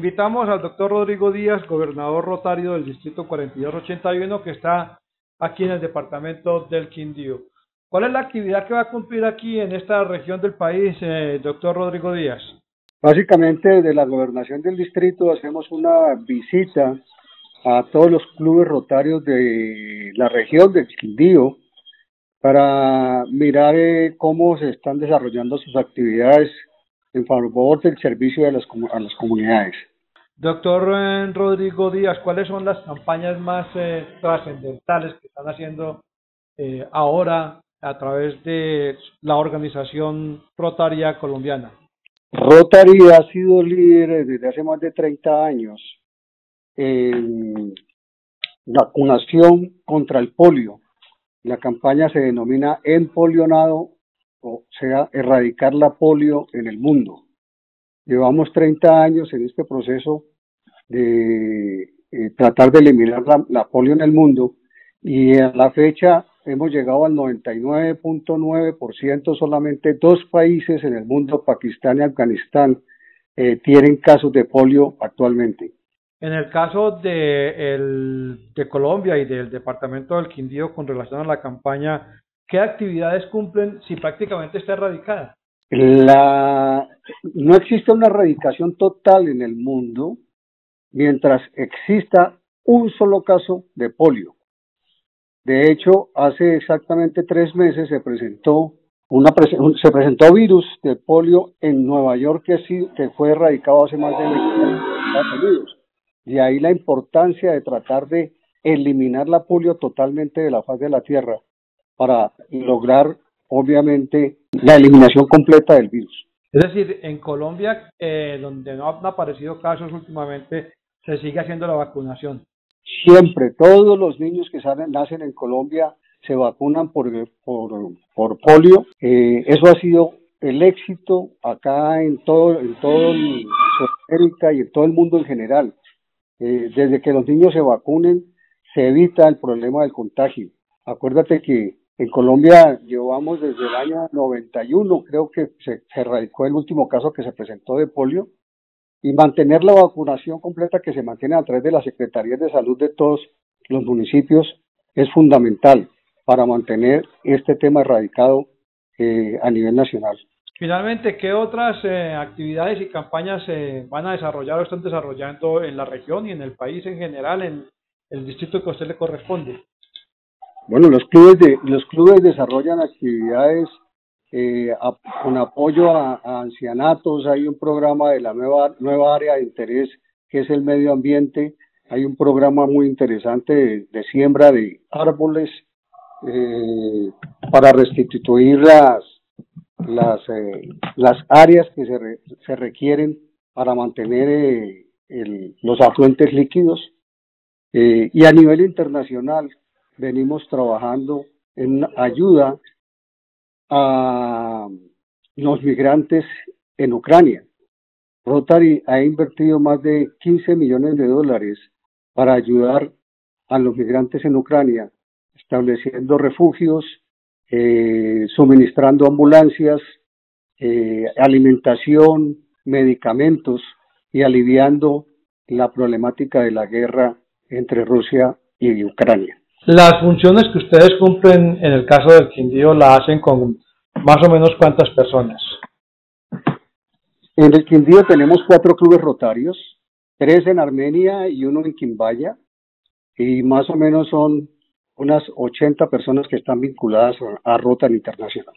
invitamos al doctor Rodrigo Díaz, gobernador rotario del distrito 4281, que está aquí en el departamento del Quindío. ¿Cuál es la actividad que va a cumplir aquí en esta región del país, eh, doctor Rodrigo Díaz? Básicamente, desde la gobernación del distrito hacemos una visita a todos los clubes rotarios de la región del Quindío para mirar eh, cómo se están desarrollando sus actividades en favor del servicio de las, a las comunidades. Doctor eh, Rodrigo Díaz, ¿cuáles son las campañas más eh, trascendentales que están haciendo eh, ahora a través de la organización Rotaria colombiana? Rotary ha sido líder desde hace más de 30 años en vacunación contra el polio. La campaña se denomina En Polionado o sea, erradicar la polio en el mundo. Llevamos 30 años en este proceso de eh, tratar de eliminar la, polio en el mundo y a la fecha hemos llegado al 99.9%, solamente dos países en el mundo, Pakistán y Afganistán, eh, tienen casos de polio actualmente. En el caso de, el, de Colombia y del departamento del Quindío con relación a la campaña ¿qué actividades cumplen si prácticamente está erradicada? La, no existe una erradicación total en el mundo mientras exista un solo caso de polio. De hecho, hace exactamente tres meses se presentó una se presentó virus de polio en Nueva York que, que fue erradicado hace más de 20 años. De ahí la importancia de tratar de eliminar la polio totalmente de la faz de la Tierra para lograr, obviamente, la eliminación completa del virus. Es decir, en Colombia, eh, donde no han aparecido casos últimamente, se sigue haciendo la vacunación. Siempre, todos los niños que salen, nacen en Colombia se vacunan por, por, por polio. Eh, eso ha sido el éxito acá en todo, en todo América y en todo el mundo en general. Eh, desde que los niños se vacunen, se evita el problema del contagio. Acuérdate que en Colombia llevamos desde el año 91, creo que se, erradicó el último caso que se presentó de polio, y mantener la vacunación completa que se mantiene a través de las secretarías de salud de todos los municipios es fundamental para mantener este tema erradicado eh, a nivel nacional. Finalmente, ¿qué otras eh, actividades y campañas se van a desarrollar o están desarrollando en la región y en el país en general, en el distrito que a usted le corresponde? Bueno, los clubes de los clubes desarrollan actividades eh, con apoyo a, ancianatos. Hay un programa de la nueva nueva área de interés que es el medio ambiente. Hay un programa muy interesante de, siembra de árboles eh, para restituir las las eh, las áreas que se, se requieren para mantener los afluentes líquidos y a nivel internacional venimos trabajando en ayuda a los migrantes en Ucrania. Rotary ha invertido más de 15 millones de dólares para ayudar a los migrantes en Ucrania, estableciendo refugios, eh, suministrando ambulancias, eh, alimentación, medicamentos y aliviando la problemática de la guerra entre Rusia y Ucrania. Las funciones que ustedes cumplen en el caso del Quindío la hacen con más o menos cuántas personas. En el Quindío tenemos cuatro clubes rotarios, tres en Armenia y uno en Quimbaya, y más o menos son unas 80 personas que están vinculadas a Rotary Internacional.